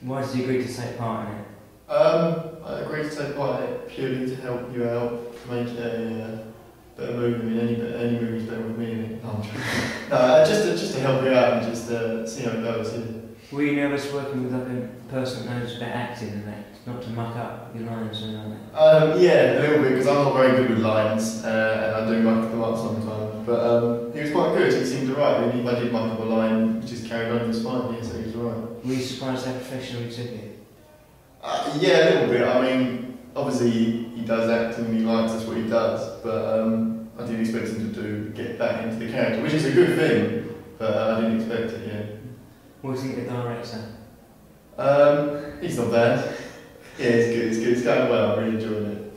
Why did you agree to take part in it? Um, I agreed to take part in it purely to help you out, to make it a uh, better movie. I mean, any, any movie's better with me in it. No, I'm joking. no uh, just, to, just to help you out and just uh, see how it goes. Yeah. Were you nervous working with like a person that knows about acting and that, not to muck up your lines and all that? Um, yeah, a little bit because I'm not very good with lines uh, and I do muck them up sometimes. But um, he was quite good. He seemed alright. I mean, I did muck up a line, carried on. It was fine. Yeah, so he was alright. Were you surprised how professional you took it? Uh, yeah, a little bit. I mean, obviously he does act and he likes that's what he does. But um, I didn't expect him to do get back into the character, which is a good thing. But uh, I didn't expect it. Yeah. What do you think of the director? Um, he's not bad. Yeah, it's good. It's good. It's going well. I'm really enjoying it.